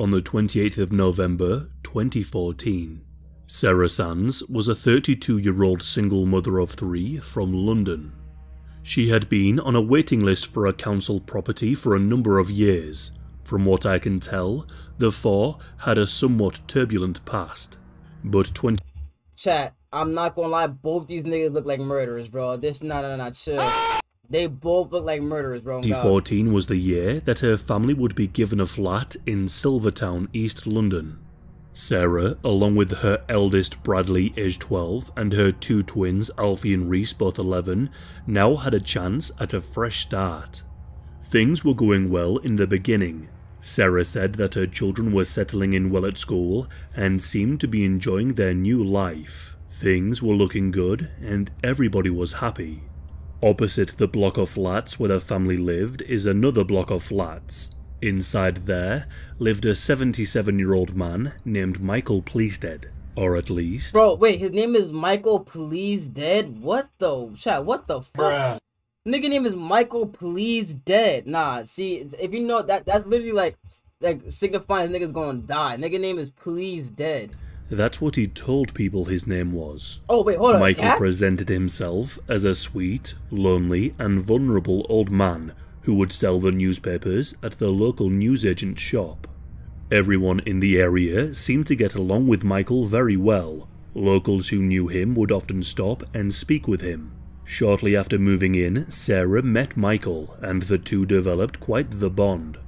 on the 28th of November 2014. Sarah Sands was a 32 year old single mother of three from London. She had been on a waiting list for a council property for a number of years. From what I can tell, the four had a somewhat turbulent past. But 20 Chat, I'm not gonna lie, both these niggas look like murderers, bro. This, nah, nah, nah, chill. They both look like murderers, bro. 2014 was the year that her family would be given a flat in Silvertown, East London. Sarah, along with her eldest Bradley, aged 12, and her two twins, Alfie and Reese, both 11, now had a chance at a fresh start. Things were going well in the beginning. Sarah said that her children were settling in well at school and seemed to be enjoying their new life. Things were looking good and everybody was happy. Opposite the block of flats where the family lived is another block of flats. Inside there lived a 77 year old man named Michael Pleasted. Or at least. Bro, wait, his name is Michael Please Dead? What the chat? What the fuck? Bruh. Nigga name is Michael Please Dead. Nah, see, if you know that that's literally like like signifying nigga's gonna die. Nigga name is Please Dead. That's what he told people his name was. Oh wait, hold on. Michael cat? presented himself as a sweet, lonely, and vulnerable old man who would sell the newspapers at the local newsagent's shop. Everyone in the area seemed to get along with Michael very well. Locals who knew him would often stop and speak with him. Shortly after moving in, Sarah met Michael, and the two developed quite the bond.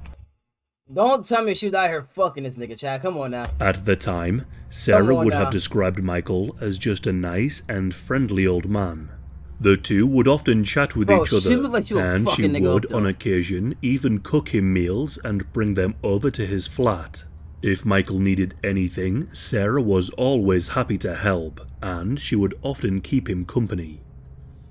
Don't tell me she was out here fucking this nigga, Chad. Come on now. At the time, Sarah would now. have described Michael as just a nice and friendly old man. The two would often chat with Bro, each other, like and she would, on occasion, even cook him meals and bring them over to his flat. If Michael needed anything, Sarah was always happy to help, and she would often keep him company.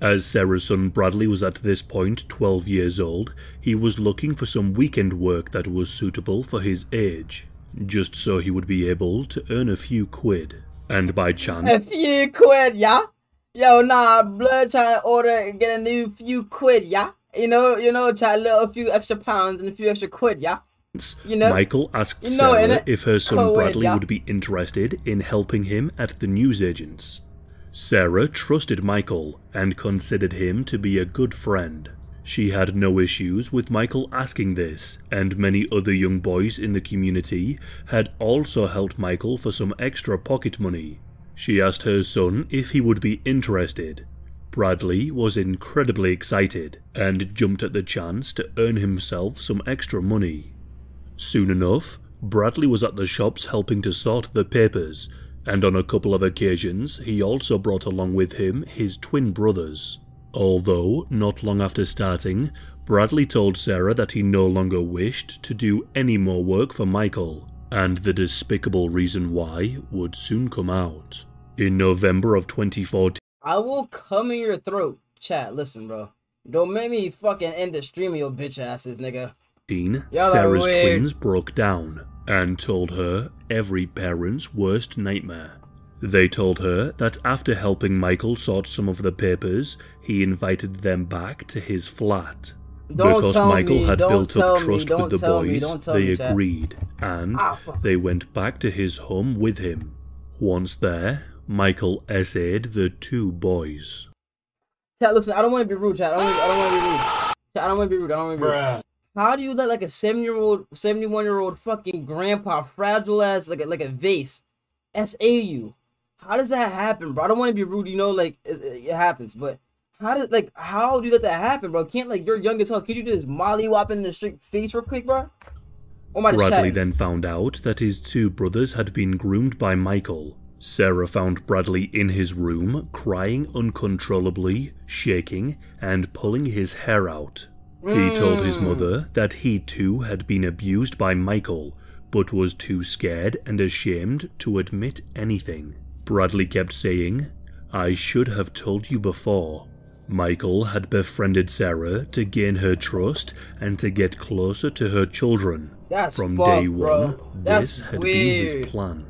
As Sarah's son Bradley was at this point 12 years old, he was looking for some weekend work that was suitable for his age, just so he would be able to earn a few quid. And by chance... A few quid, yeah? yo, nah, blood trying to order and get a new few quid, yeah? You know, you know, try a little few extra pounds and a few extra quid, yeah? You know, Michael asked you know, Sarah if her son Bradley would be interested in helping him at the newsagents. Sarah trusted Michael and considered him to be a good friend. She had no issues with Michael asking this, and many other young boys in the community had also helped Michael for some extra pocket money. She asked her son if he would be interested. Bradley was incredibly excited and jumped at the chance to earn himself some extra money. Soon enough, Bradley was at the shops helping to sort the papers, and on a couple of occasions he also brought along with him his twin brothers. Although, not long after starting, Bradley told Sarah that he no longer wished to do any more work for Michael, and the despicable reason why would soon come out. In November of 2014, I will come in your throat. Chat, listen, bro. Don't make me fucking end the stream of your bitch asses, nigga. Sarah's twins broke down and told her every parent's worst nightmare. They told her that after helping Michael sort some of the papers, he invited them back to his flat. Don't because Michael me, had built up trust with the boys, they me, agreed, and ah, they went back to his home with him. Once there, Michael essayed the two boys. Chat, listen, I don't want to be rude, chat. I don't, I don't want to be rude. Chat, I don't want to be rude. I don't want to be rude. How do you let like a seven-year-old, seventy-one-year-old fucking grandpa, fragile as like a, like a vase, SAU? How does that happen, bro? I don't want to be rude, you know, like it, it happens, but how does like how do you let that happen, bro? Can't like you're young as hell. Could you just molly whop in the straight face real quick, bro? Oh my Bradley then found out that his two brothers had been groomed by Michael. Sarah found Bradley in his room, crying uncontrollably, shaking, and pulling his hair out. Mm. He told his mother that he too had been abused by Michael, but was too scared and ashamed to admit anything. Bradley kept saying, I should have told you before. Michael had befriended Sarah to gain her trust and to get closer to her children. That's From day one, this had weird. been his plan.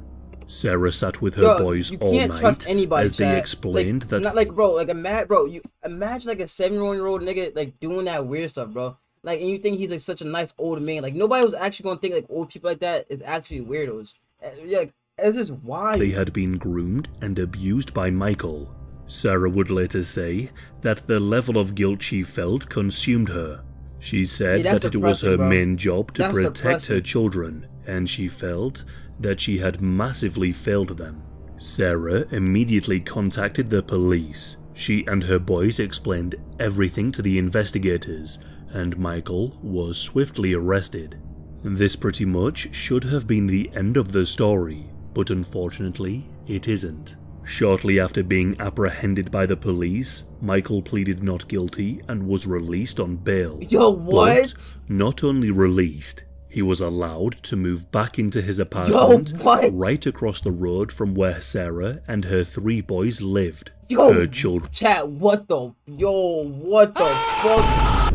Sarah sat with her boys all night anybody, as they explained like, that. Not like, bro, like, imagine, bro, you imagine like a seven-year-old nigga like doing that weird stuff, bro. Like, and you think he's like such a nice old man. Like, nobody was actually gonna think like old people like that is actually weirdos. Eh, yeah, like, it's just why they had been groomed and abused by Michael. Sarah would later say that the level of guilt she felt consumed her. She said yeah, that it was her bro. main job to that's protect depressing. her children, and she felt that she had massively failed them. Sarah immediately contacted the police. She and her boys explained everything to the investigators, and Michael was swiftly arrested. This pretty much should have been the end of the story, but unfortunately, it isn't. Shortly after being apprehended by the police, Michael pleaded not guilty and was released on bail. Yo, what? But not only released, he was allowed to move back into his apartment Yo, right across the road from where Sarah and her three boys lived. Yo, her children. Chat, what the? Yo, what the fuck?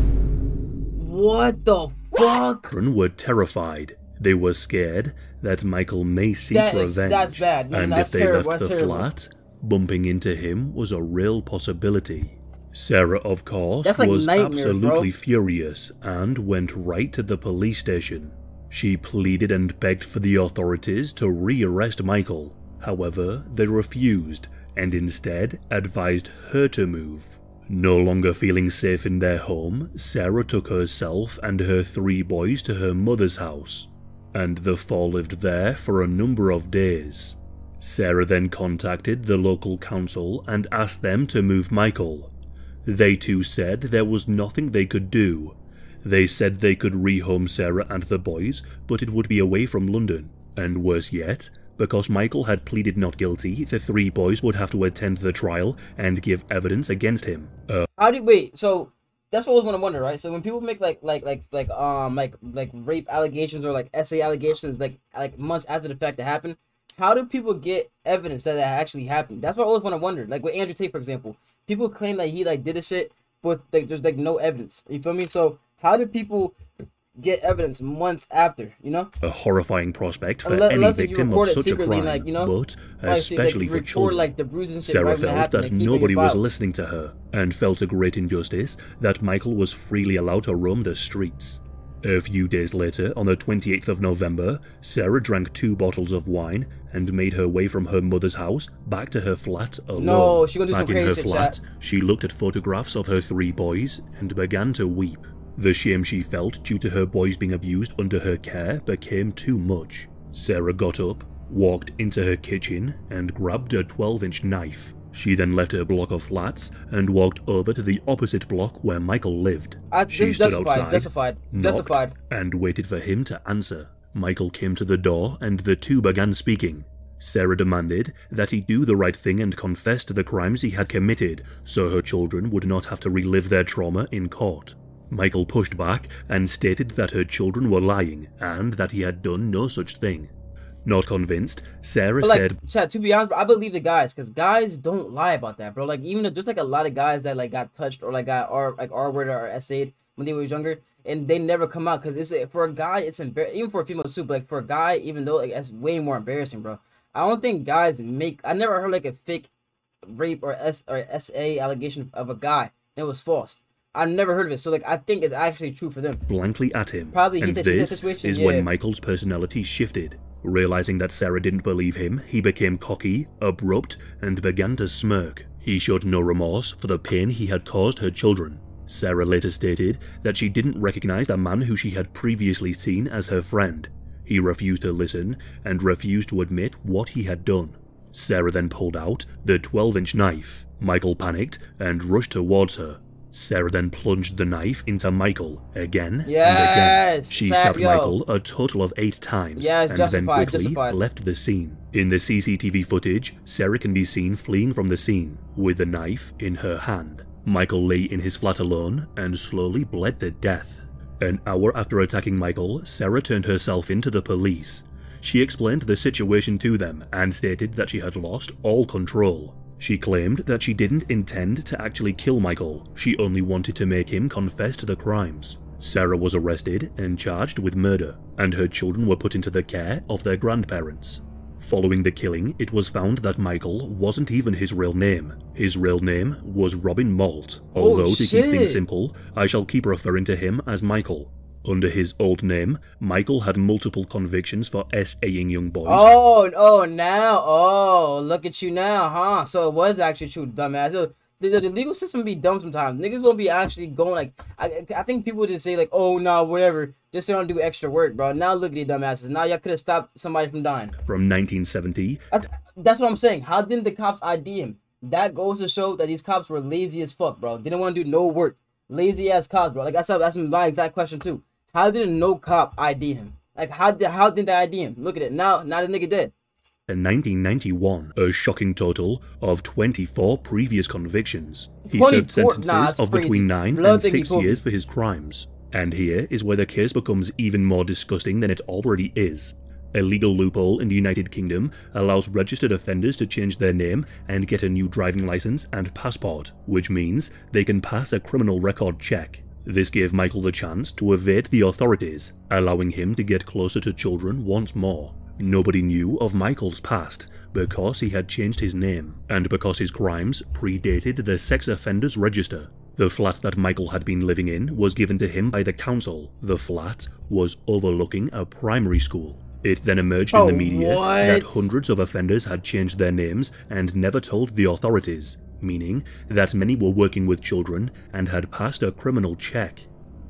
What the fuck? Children were terrified. They were scared that Michael may seek that is, revenge. That's bad. Man, and that's if they terrible. left the terrible. flat, bumping into him was a real possibility. Sarah, of course, like was absolutely bro. furious and went right to the police station. She pleaded and begged for the authorities to rearrest Michael. However, they refused and instead advised her to move. No longer feeling safe in their home, Sarah took herself and her three boys to her mother's house, and the four lived there for a number of days. Sarah then contacted the local council and asked them to move Michael, they too said there was nothing they could do. They said they could rehome Sarah and the boys, but it would be away from London. And worse yet, because Michael had pleaded not guilty, the three boys would have to attend the trial and give evidence against him. Uh, How did wait? So that's what I was gonna wonder, right? So when people make like like like like um like like rape allegations or like SA allegations like like months after the fact that happened, how do people get evidence that it actually happened? That's what I always want to wonder. Like with Andrew Tate, for example, people claim that he like did this shit, but like, there's like no evidence. You feel me? So how do people get evidence months after? You know, a horrifying prospect for unless, any unless victim of such a crime. Like, you know, but especially like, for children. Like Sarah right felt happened, that nobody was listening to her, and felt a great injustice that Michael was freely allowed to roam the streets. A few days later, on the 28th of November, Sarah drank two bottles of wine and made her way from her mother's house back to her flat alone. No, she gonna do back some in her crazy flat, she looked at photographs of her three boys and began to weep. The shame she felt due to her boys being abused under her care became too much. Sarah got up, walked into her kitchen, and grabbed a 12 inch knife. She then left her block of flats and walked over to the opposite block where Michael lived. I, she stood justified, outside, justified, knocked, justified. and waited for him to answer. Michael came to the door and the two began speaking. Sarah demanded that he do the right thing and confess to the crimes he had committed so her children would not have to relive their trauma in court. Michael pushed back and stated that her children were lying and that he had done no such thing. Not convinced, Sarah like, said, Chad, to be honest, I believe the guys because guys don't lie about that, bro. Like even if there's like a lot of guys that like got touched or like got R like R word or essayed when they were younger, and they never come out because it's eh, for a guy it's embarrassing even for a female too. But like for a guy, even though like that's way more embarrassing, bro. I don't think guys make. I never heard like a fake rape or S or SA allegation of a guy. It was false. I never heard of it, so like I think it's actually true for them. Blankly at him. Probably and this is yeah. when Michael's personality shifted. Realizing that Sarah didn't believe him, he became cocky, abrupt, and began to smirk. He showed no remorse for the pain he had caused her children. Sarah later stated that she didn't recognize the man who she had previously seen as her friend. He refused to listen and refused to admit what he had done. Sarah then pulled out the 12 inch knife. Michael panicked and rushed towards her. Sarah then plunged the knife into Michael again yes, and again. She stabbed yo. Michael a total of eight times Yes, and justified, then quickly justified. left the scene. In the CCTV footage, Sarah can be seen fleeing from the scene with the knife in her hand. Michael lay in his flat alone and slowly bled to death. An hour after attacking Michael, Sarah turned herself in to the police. She explained the situation to them and stated that she had lost all control. She claimed that she didn't intend to actually kill Michael, she only wanted to make him confess to the crimes. Sarah was arrested and charged with murder, and her children were put into the care of their grandparents. Following the killing, it was found that Michael wasn't even his real name. His real name was Robin Moult, oh, although oh, to keep things simple, I shall keep referring to him as Michael. Under his old name, Michael had multiple convictions for SAing young boys. Oh, oh, now, oh, look at you now, huh? So it was actually true, dumbass. So the, the, legal system be dumb sometimes. Niggas won't be actually going like, I, I think people just say like, oh, nah, whatever, just don't do extra work, bro. Now look at these dumbasses. Now y'all could have stopped somebody from dying. From 1970. That's, that's what I'm saying. How didn't the cops ID him? That goes to show that these cops were lazy as fuck, bro. Didn't want to do no work. Lazy ass cops, bro. Like I said, that's my exact question too. How did a no cop ID him? Like how did how did they ID him? Look at it now. Now the nigga dead. In 1991, a shocking total of 24 previous convictions. He served sentences nah, of crazy. between 9 Blood and 6 years for his crimes. And here is where the case becomes even more disgusting than it already is. A legal loophole in the United Kingdom allows registered offenders to change their name and get a new driving license and passport, which means they can pass a criminal record check. This gave Michael the chance to evade the authorities, allowing him to get closer to children once more. Nobody knew of Michael's past because he had changed his name, and because his crimes predated the sex offenders register. The flat that Michael had been living in was given to him by the council. The flat was overlooking a primary school. It then emerged oh, in the oh, media what? that hundreds of offenders had changed their names and never told the authorities meaning that many were working with children and had passed a criminal check.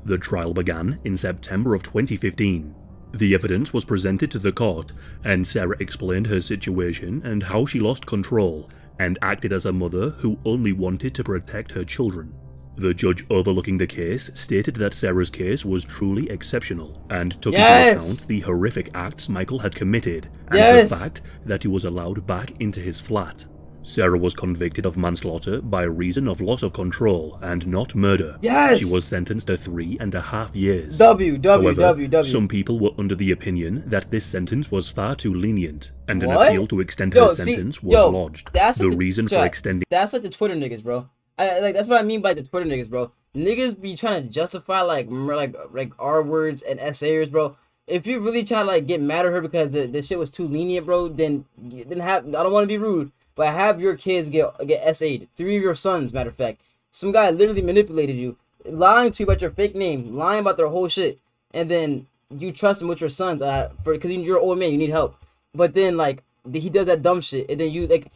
The trial began in September of 2015. The evidence was presented to the court, and Sarah explained her situation and how she lost control and acted as a mother who only wanted to protect her children. The judge overlooking the case stated that Sarah's case was truly exceptional and took yes! into account the horrific acts Michael had committed and yes! the fact that he was allowed back into his flat. Sarah was convicted of manslaughter by reason of loss of control and not murder. Yes! She was sentenced to three and a half years. W, W, However, W, W. Some people were under the opinion that this sentence was far too lenient, and an appeal to extend yo, her see, sentence was yo, lodged. That's the, the reason for extending. That's like the Twitter niggas, bro. I, like that's what I mean by the Twitter niggas, bro. Niggas be trying to justify like like like R words and SAers, bro. If you really try to like get mad at her because the, the shit was too lenient, bro, then then have I don't want to be rude, but have your kids get get SA'd. Three of your sons, matter of fact. Some guy literally manipulated you, lying to you about your fake name, lying about their whole shit, and then you trust him with your sons, uh, for because you're an old man, you need help. But then like he does that dumb shit, and then you like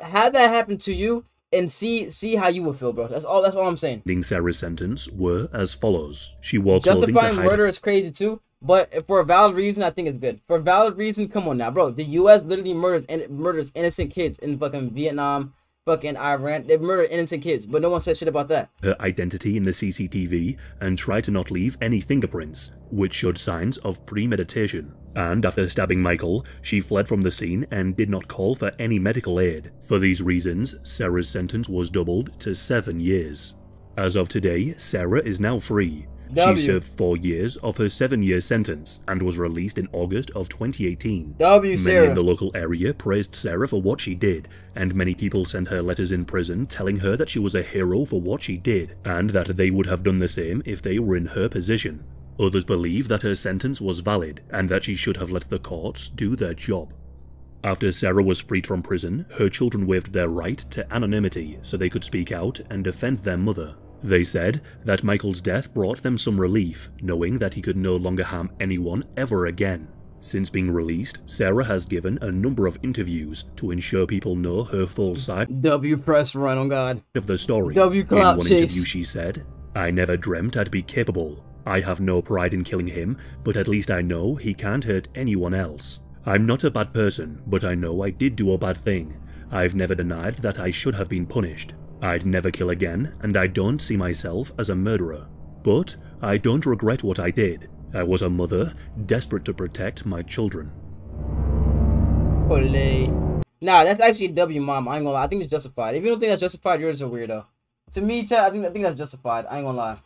have that happen to you, and see see how you would feel, bro. That's all. That's all I'm saying. Ling Sarah's sentence were as follows: She wore justifying murder is crazy too. But for a valid reason, I think it's good. For a valid reason, come on now, bro. The U.S. literally murders and murders innocent kids in fucking Vietnam, fucking Iran. They murder innocent kids, but no one says shit about that. Her identity in the CCTV and try to not leave any fingerprints, which showed signs of premeditation. And after stabbing Michael, she fled from the scene and did not call for any medical aid. For these reasons, Sarah's sentence was doubled to seven years. As of today, Sarah is now free, W. She served four years of her seven-year sentence and was released in August of 2018. W. Many Sarah. in the local area praised Sarah for what she did, and many people sent her letters in prison telling her that she was a hero for what she did, and that they would have done the same if they were in her position. Others believe that her sentence was valid, and that she should have let the courts do their job. After Sarah was freed from prison, her children waived their right to anonymity so they could speak out and defend their mother. They said that Michael's death brought them some relief, knowing that he could no longer harm anyone ever again. Since being released, Sarah has given a number of interviews to ensure people know her full side W press run on God of the story. W In one chase. interview she said, I never dreamt I'd be capable. I have no pride in killing him, but at least I know he can't hurt anyone else. I'm not a bad person, but I know I did do a bad thing. I've never denied that I should have been punished. I'd never kill again, and I don't see myself as a murderer. But I don't regret what I did. I was a mother, desperate to protect my children. Holy. Nah, that's actually W, mom. I ain't gonna lie. I think it's justified. If you don't think that's justified, you're just a weirdo. To me, Chad, I think I think that's justified. I ain't gonna lie.